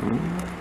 음.